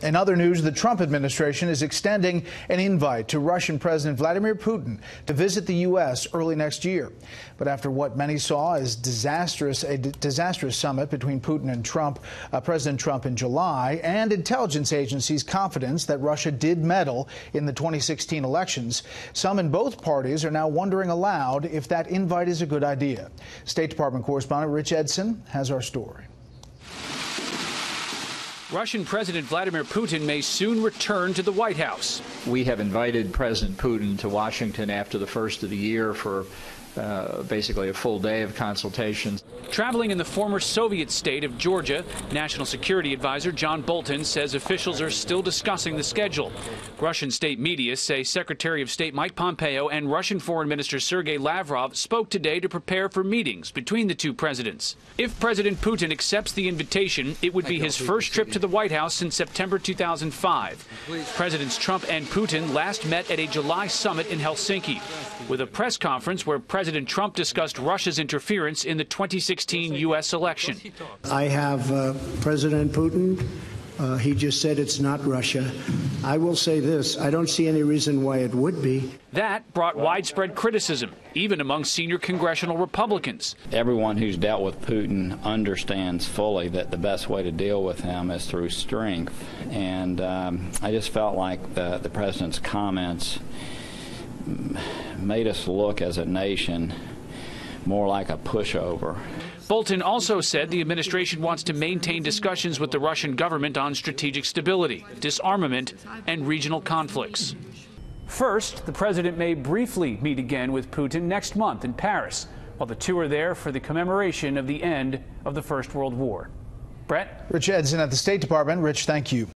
In other news, the Trump administration is extending an invite to Russian President Vladimir Putin to visit the U.S. early next year. But after what many saw as disastrous, a disastrous summit between Putin and Trump, uh, President Trump in July, and intelligence agencies' confidence that Russia did meddle in the 2016 elections, some in both parties are now wondering aloud if that invite is a good idea. State Department correspondent Rich Edson has our story. Russian President Vladimir Putin may soon return to the White House. We have invited President Putin to Washington after the first of the year for uh, basically a full day of consultations. Traveling in the former Soviet state of Georgia, National Security Advisor John Bolton says officials are still discussing the schedule. Russian state media say Secretary of State Mike Pompeo and Russian Foreign Minister Sergei Lavrov spoke today to prepare for meetings between the two presidents. If President Putin accepts the invitation, it would be his first trip to the White House since September 2005. Presidents Trump and Putin last met at a July summit in Helsinki, with a press conference where President President Trump discussed Russia's interference in the 2016 U.S. election. I have uh, President Putin. Uh, he just said it's not Russia. I will say this I don't see any reason why it would be. That brought widespread criticism, even among senior congressional Republicans. Everyone who's dealt with Putin understands fully that the best way to deal with him is through strength. And um, I just felt like the, the president's comments made us look as a nation more like a pushover. Bolton also said the administration wants to maintain discussions with the Russian government on strategic stability, disarmament, and regional conflicts. First, the president may briefly meet again with Putin next month in Paris, while the two are there for the commemoration of the end of the First World War. Brett? Rich Edson at the State Department. Rich, thank you.